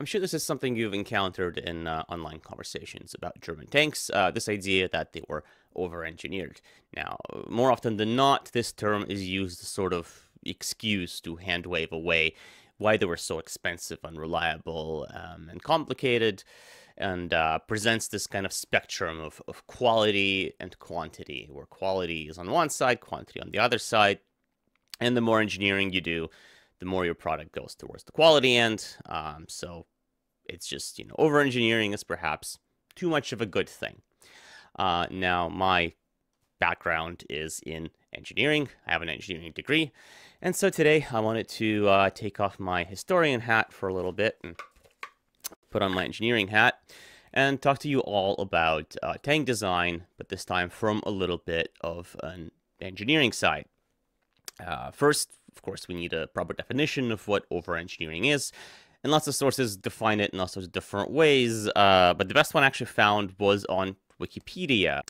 I'm sure this is something you've encountered in uh, online conversations about German tanks, uh, this idea that they were over-engineered. Now, more often than not, this term is used as sort of excuse to hand wave away why they were so expensive, unreliable, um, and complicated, and uh, presents this kind of spectrum of, of quality and quantity, where quality is on one side, quantity on the other side, and the more engineering you do, the more your product goes towards the quality end. Um, so it's just, you know, over engineering is perhaps too much of a good thing. Uh, now, my background is in engineering. I have an engineering degree. And so today I wanted to uh, take off my historian hat for a little bit and put on my engineering hat and talk to you all about uh, tank design, but this time from a little bit of an engineering side. Uh, first, of course, we need a proper definition of what over-engineering is, and lots of sources define it in lots of different ways, uh, but the best one I actually found was on Wikipedia.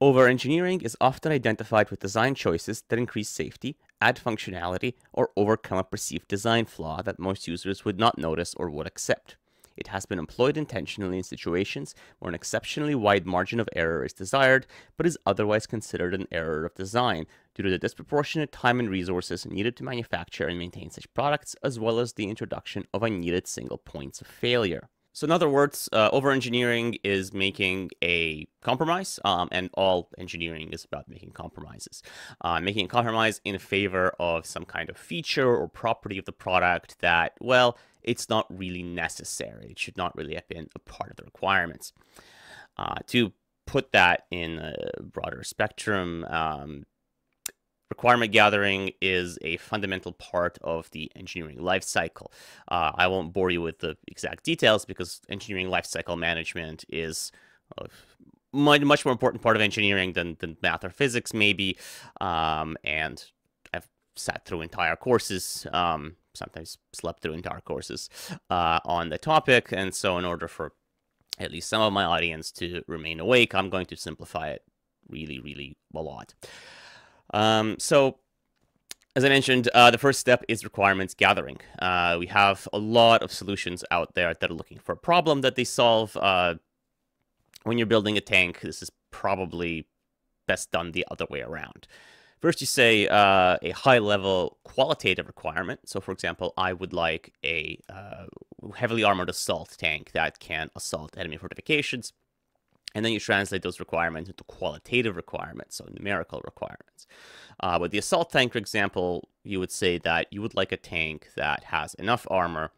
Over-engineering is often identified with design choices that increase safety, add functionality, or overcome a perceived design flaw that most users would not notice or would accept. It has been employed intentionally in situations where an exceptionally wide margin of error is desired, but is otherwise considered an error of design due to the disproportionate time and resources needed to manufacture and maintain such products, as well as the introduction of unneeded single points of failure. So in other words, uh, over-engineering is making a compromise, um, and all engineering is about making compromises. Uh, making a compromise in favor of some kind of feature or property of the product that, well, it's not really necessary. It should not really have been a part of the requirements. Uh, to put that in a broader spectrum, um, requirement gathering is a fundamental part of the engineering lifecycle. Uh, I won't bore you with the exact details because engineering lifecycle management is a much more important part of engineering than, than math or physics, maybe. Um, and I've sat through entire courses, um, sometimes slept through entire courses uh, on the topic. And so, in order for at least some of my audience to remain awake, I'm going to simplify it really, really a lot. Um, so as I mentioned, uh, the first step is requirements gathering. Uh, we have a lot of solutions out there that are looking for a problem that they solve. Uh, when you're building a tank, this is probably best done the other way around. First, you say uh, a high-level qualitative requirement. So, for example, I would like a uh, heavily armored assault tank that can assault enemy fortifications. And then you translate those requirements into qualitative requirements, so numerical requirements. Uh, with the assault tank, for example, you would say that you would like a tank that has enough armor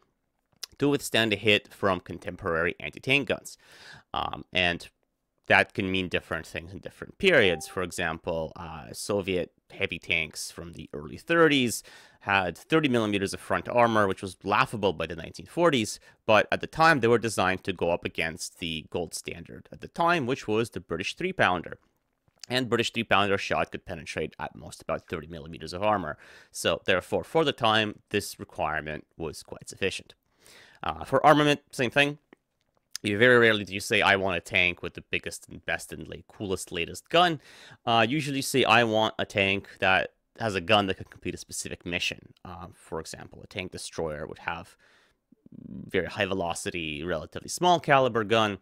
to withstand a hit from contemporary anti-tank guns. Um, and that can mean different things in different periods. For example, uh, Soviet heavy tanks from the early 30s had 30 millimeters of front armor, which was laughable by the 1940s, but at the time they were designed to go up against the gold standard at the time, which was the British 3 pounder. And British 3 pounder shot could penetrate at most about 30 millimeters of armor. So, therefore, for the time, this requirement was quite sufficient. Uh, for armament, same thing. Very rarely do you say, I want a tank with the biggest and best and like, coolest, latest gun. Uh, usually say, I want a tank that has a gun that can complete a specific mission. Uh, for example, a tank destroyer would have very high velocity, relatively small caliber gun.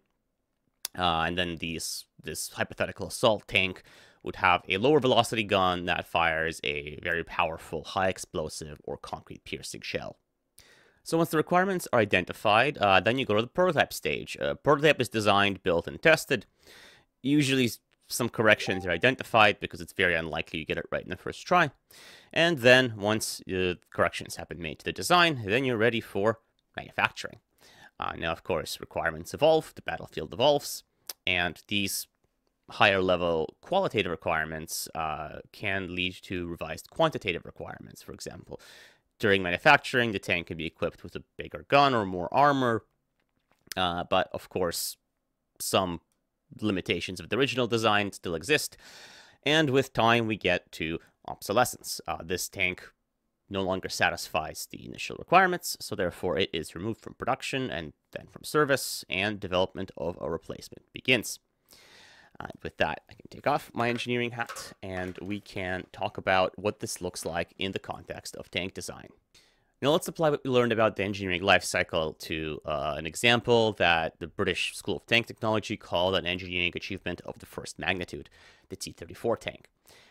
Uh, and then these this hypothetical assault tank would have a lower velocity gun that fires a very powerful, high explosive or concrete piercing shell. So once the requirements are identified, uh, then you go to the prototype stage. A prototype is designed, built, and tested. Usually some corrections are identified because it's very unlikely you get it right in the first try. And then once uh, corrections have been made to the design, then you're ready for manufacturing. Uh, now, of course, requirements evolve, the battlefield evolves, and these higher level qualitative requirements uh, can lead to revised quantitative requirements. For example, during manufacturing, the tank can be equipped with a bigger gun or more armor. Uh, but of course, some limitations of the original design still exist. And with time, we get to obsolescence. Uh, this tank no longer satisfies the initial requirements, so therefore it is removed from production and then from service, and development of a replacement begins. Uh, with that, I can take off my engineering hat, and we can talk about what this looks like in the context of tank design. Now let's apply what we learned about the engineering life cycle to uh, an example that the British School of Tank Technology called an engineering achievement of the first magnitude, the T-34 tank.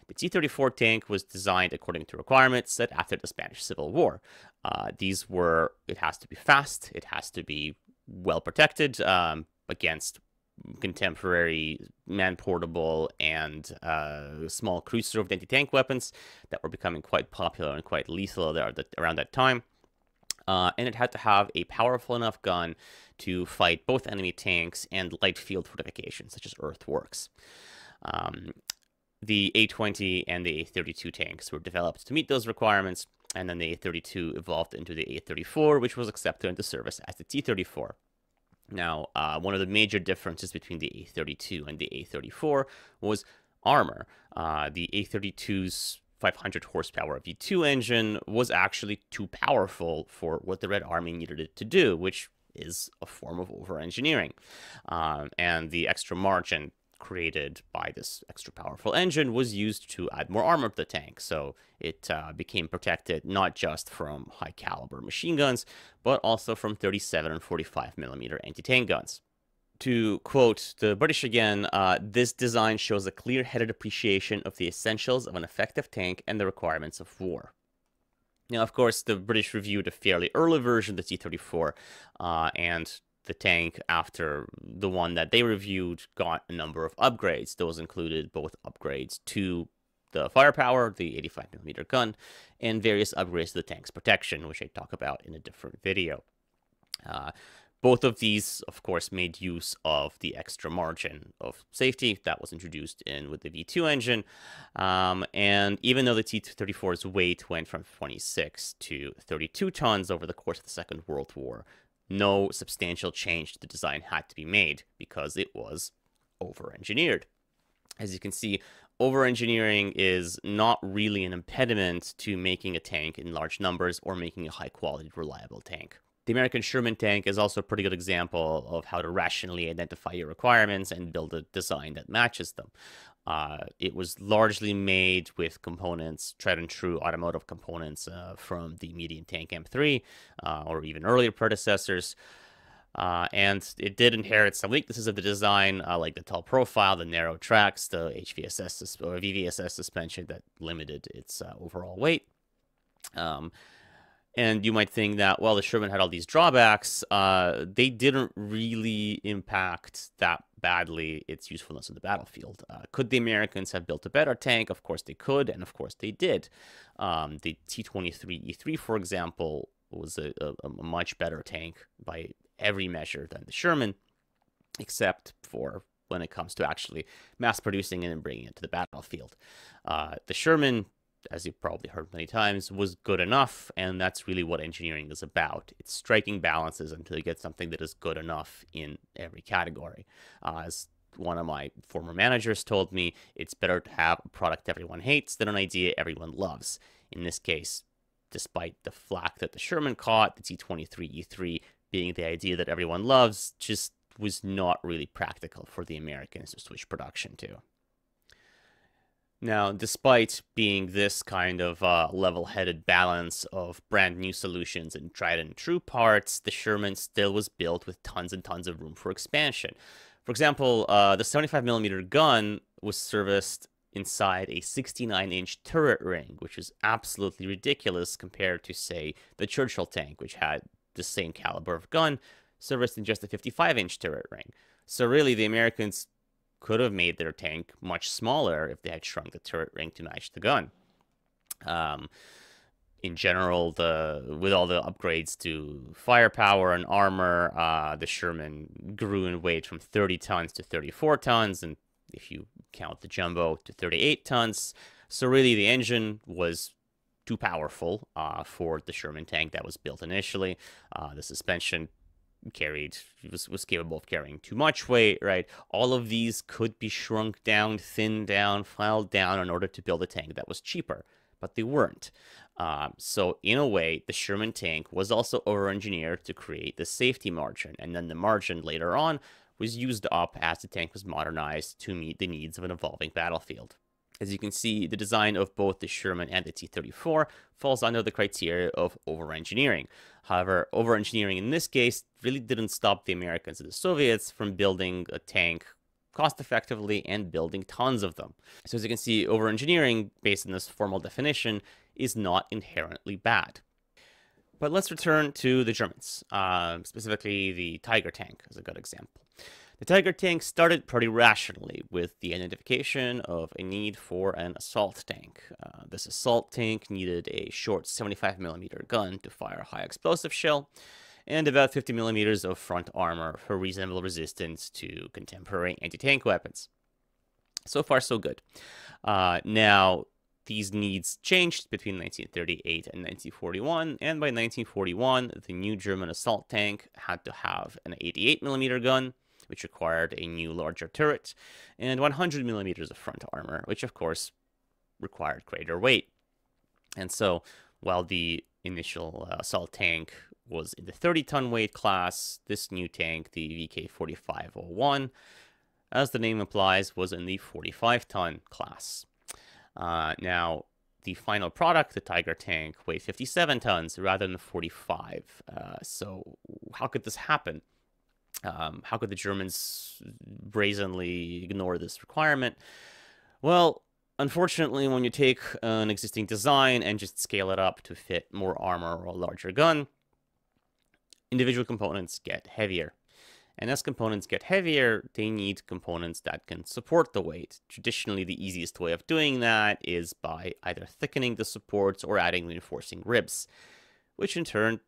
The T-34 tank was designed according to requirements set after the Spanish Civil War. Uh, these were, it has to be fast, it has to be well protected um, against contemporary man-portable and uh, small cruiser anti-tank weapons that were becoming quite popular and quite lethal there around that time. Uh, and it had to have a powerful enough gun to fight both enemy tanks and light field fortifications, such as earthworks. Um, the A-20 and the A-32 tanks were developed to meet those requirements, and then the A-32 evolved into the A-34, which was accepted into service as the T-34. Now, uh, one of the major differences between the A32 and the A34 was armor. Uh, the A32's 500 horsepower V2 engine was actually too powerful for what the Red Army needed it to do, which is a form of over engineering. Um, and the extra margin created by this extra powerful engine was used to add more armor to the tank. So it uh, became protected not just from high caliber machine guns, but also from 37 and 45 millimeter anti-tank guns. To quote the British again, uh, this design shows a clear headed appreciation of the essentials of an effective tank and the requirements of war. Now, of course, the British reviewed a fairly early version the T 34, uh, and the tank after the one that they reviewed got a number of upgrades. Those included both upgrades to the firepower, the 85 millimeter gun, and various upgrades to the tank's protection, which I talk about in a different video. Uh, both of these, of course, made use of the extra margin of safety that was introduced in with the V2 engine. Um, and even though the T-34's weight went from 26 to 32 tons over the course of the Second World War, no substantial change to the design had to be made because it was over-engineered. As you can see, over-engineering is not really an impediment to making a tank in large numbers or making a high-quality, reliable tank. The American Sherman tank is also a pretty good example of how to rationally identify your requirements and build a design that matches them. Uh, it was largely made with components, tried and true automotive components uh, from the medium tank M3 uh, or even earlier predecessors. Uh, and it did inherit some weaknesses of the design, uh, like the tall profile, the narrow tracks, the HVSS or VVSS suspension that limited its overall weight. Um, and you might think that, well, the Sherman had all these drawbacks. they didn't really impact that badly its usefulness in the battlefield. Uh, could the Americans have built a better tank? Of course they could, and of course they did. Um, the T-23E3, for example, was a, a, a, much better tank by every measure than the Sherman, except for when it comes to actually mass producing it and bringing it to the battlefield. Uh, the Sherman as you've probably heard many times, was good enough, and that's really what engineering is about. It's striking balances until you get something that is good enough in every category. Uh, as one of my former managers told me, it's better to have a product everyone hates than an idea everyone loves. In this case, despite the flack that the Sherman caught, the T23E3 being the idea that everyone loves, just was not really practical for the Americans to switch production to. Now, despite being this kind of uh, level-headed balance of brand new solutions and tried and true parts, the Sherman still was built with tons and tons of room for expansion. For example, uh, the 75mm gun was serviced inside a 69-inch turret ring, which is absolutely ridiculous compared to, say, the Churchill tank, which had the same caliber of gun, serviced in just a 55-inch turret ring. So really, the Americans could have made their tank much smaller if they had shrunk the turret ring to match the gun. Um, in general, the with all the upgrades to firepower and armor, uh, the Sherman grew in weight from 30 tons to 34 tons, and if you count the jumbo, to 38 tons. So really, the engine was too powerful uh, for the Sherman tank that was built initially. Uh, the suspension carried was, was capable of carrying too much weight, right? All of these could be shrunk down, thinned down, filed down in order to build a tank that was cheaper, but they weren't. Um, so in a way, the Sherman tank was also over-engineered to create the safety margin, and then the margin later on was used up as the tank was modernized to meet the needs of an evolving battlefield. As you can see, the design of both the Sherman and the T-34 falls under the criteria of over-engineering. However, over-engineering in this case really didn't stop the Americans and the Soviets from building a tank cost effectively and building tons of them. So as you can see, over-engineering, based on this formal definition, is not inherently bad. But let's return to the Germans, uh, specifically the Tiger tank as a good example. The Tiger tank started pretty rationally with the identification of a need for an assault tank. Uh, this assault tank needed a short 75mm gun to fire a high explosive shell, and about 50 millimeters of front armor for reasonable resistance to contemporary anti-tank weapons. So far, so good. Uh, now, these needs changed between 1938 and 1941, and by 1941, the new German assault tank had to have an 88 millimeter gun, which required a new larger turret, and 100 millimeters of front armor, which of course required greater weight. And so, while the initial uh, assault tank was in the 30 ton weight class, this new tank, the VK 4501, as the name implies, was in the 45 ton class. Uh, now, the final product, the Tiger tank, weighed 57 tons rather than 45. Uh, so, how could this happen? Um, how could the Germans brazenly ignore this requirement? Well, unfortunately, when you take an existing design and just scale it up to fit more armor or a larger gun, individual components get heavier. And as components get heavier, they need components that can support the weight. Traditionally, the easiest way of doing that is by either thickening the supports or adding reinforcing ribs, which in turn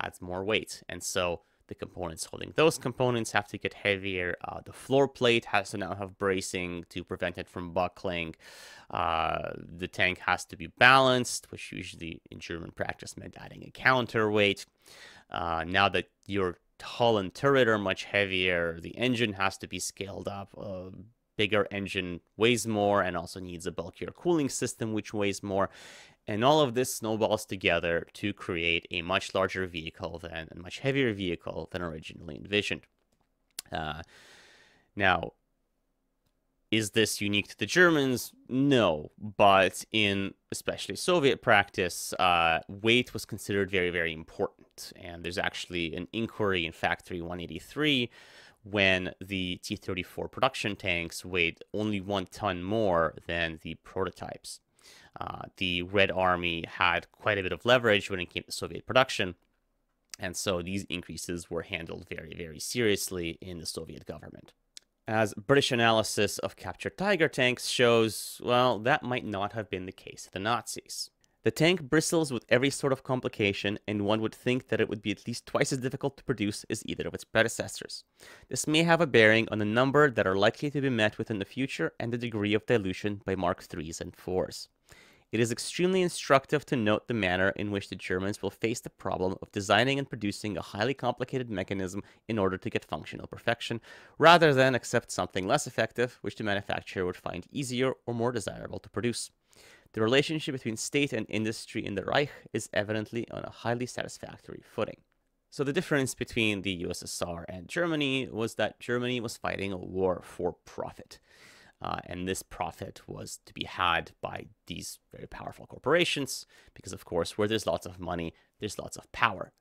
adds more weight. And so the components holding those components have to get heavier. Uh, the floor plate has to now have bracing to prevent it from buckling. Uh, the tank has to be balanced, which usually in German practice meant adding a counterweight. Uh, now that your hull and turret are much heavier, the engine has to be scaled up. A bigger engine weighs more and also needs a bulkier cooling system, which weighs more. And all of this snowballs together to create a much larger vehicle than a much heavier vehicle than originally envisioned. Uh, now, is this unique to the Germans? No, but in especially Soviet practice, uh, weight was considered very, very important. And there's actually an inquiry in Factory 183 when the T 34 production tanks weighed only one ton more than the prototypes. Uh, the Red Army had quite a bit of leverage when it came to Soviet production. And so these increases were handled very, very seriously in the Soviet government. As British analysis of captured Tiger tanks shows, well, that might not have been the case of the Nazis. The tank bristles with every sort of complication, and one would think that it would be at least twice as difficult to produce as either of its predecessors. This may have a bearing on the number that are likely to be met with in the future and the degree of dilution by Mark IIIs and IVs. It is extremely instructive to note the manner in which the Germans will face the problem of designing and producing a highly complicated mechanism in order to get functional perfection, rather than accept something less effective, which the manufacturer would find easier or more desirable to produce. The relationship between state and industry in the Reich is evidently on a highly satisfactory footing. So the difference between the USSR and Germany was that Germany was fighting a war for profit. Uh, and this profit was to be had by these very powerful corporations, because of course, where there's lots of money, there's lots of power.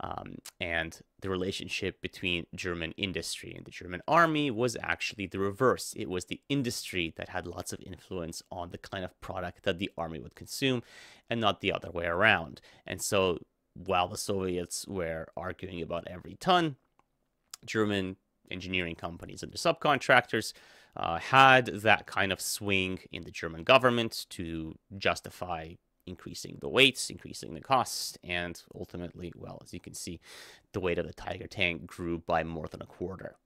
Um, and the relationship between German industry and the German army was actually the reverse. It was the industry that had lots of influence on the kind of product that the army would consume, and not the other way around. And so, while the Soviets were arguing about every ton, German engineering companies and their subcontractors uh, had that kind of swing in the German government to justify increasing the weights, increasing the costs, and ultimately, well, as you can see, the weight of the Tiger tank grew by more than a quarter.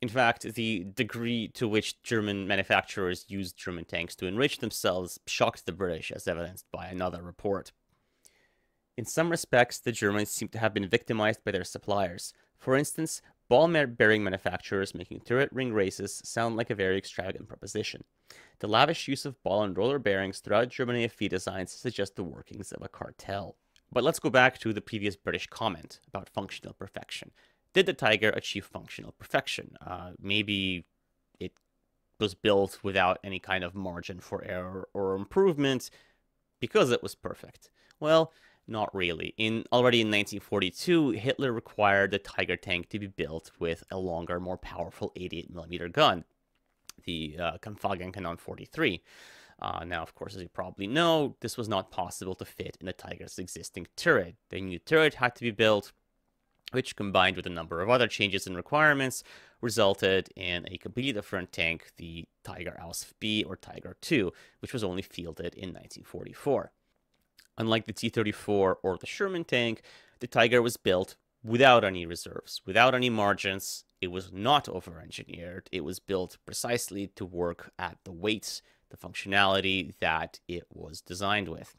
In fact, the degree to which German manufacturers used German tanks to enrich themselves shocked the British, as evidenced by another report. In some respects, the Germans seem to have been victimized by their suppliers. For instance, Ball bearing manufacturers making turret ring races sound like a very extravagant proposition. The lavish use of ball and roller bearings throughout German AFV designs suggests the workings of a cartel. But let's go back to the previous British comment about functional perfection. Did the Tiger achieve functional perfection? Uh, maybe it was built without any kind of margin for error or improvement because it was perfect. Well, not really. In already in 1942, Hitler required the Tiger tank to be built with a longer, more powerful 88mm gun, the uh, Kampfwagenkanone 43. Uh, now, of course, as you probably know, this was not possible to fit in the Tiger's existing turret. The new turret had to be built, which combined with a number of other changes and requirements resulted in a completely different tank, the Tiger Ausf B or Tiger II, which was only fielded in 1944. Unlike the T-34 or the Sherman tank, the Tiger was built without any reserves, without any margins. It was not over-engineered. It was built precisely to work at the weights, the functionality that it was designed with.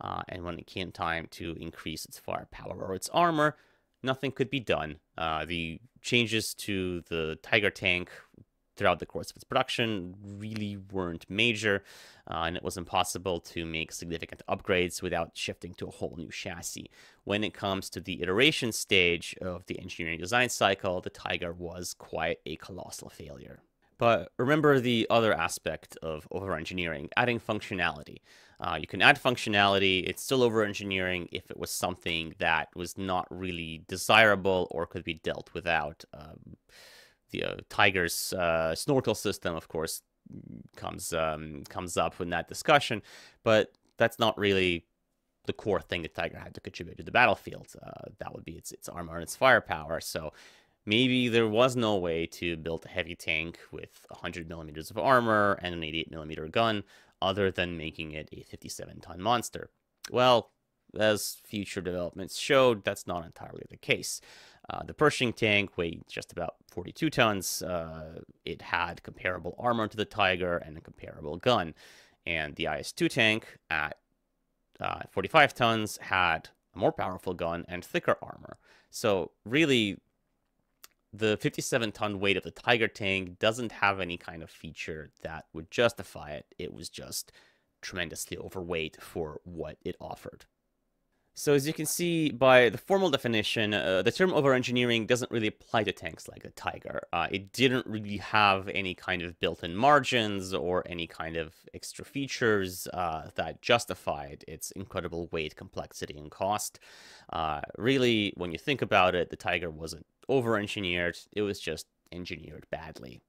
Uh, and when it came time to increase its firepower or its armor, nothing could be done. Uh, the changes to the Tiger tank throughout the course of its production really weren't major, uh, and it was impossible to make significant upgrades without shifting to a whole new chassis. When it comes to the iteration stage of the engineering design cycle, the Tiger was quite a colossal failure. But remember the other aspect of over engineering adding functionality. Uh, you can add functionality, it's still over engineering if it was something that was not really desirable or could be dealt without. Um, the uh, Tiger's uh, snorkel system, of course, comes um, comes up in that discussion, but that's not really the core thing that Tiger had to contribute to the battlefield. Uh, that would be its its armor and its firepower. So maybe there was no way to build a heavy tank with 100 millimeters of armor and an 88 millimeter gun, other than making it a 57 ton monster. Well, as future developments showed, that's not entirely the case. Uh, the Pershing tank weighed just about 42 tons. Uh, it had comparable armor to the Tiger and a comparable gun. And the IS-2 tank at uh, 45 tons had a more powerful gun and thicker armor. So really, the 57-ton weight of the Tiger tank doesn't have any kind of feature that would justify it. It was just tremendously overweight for what it offered. So as you can see by the formal definition, uh, the term over-engineering doesn't really apply to tanks like the Tiger. Uh, it didn't really have any kind of built-in margins or any kind of extra features uh, that justified its incredible weight, complexity, and cost. Uh, really, when you think about it, the Tiger wasn't over-engineered, it was just engineered badly.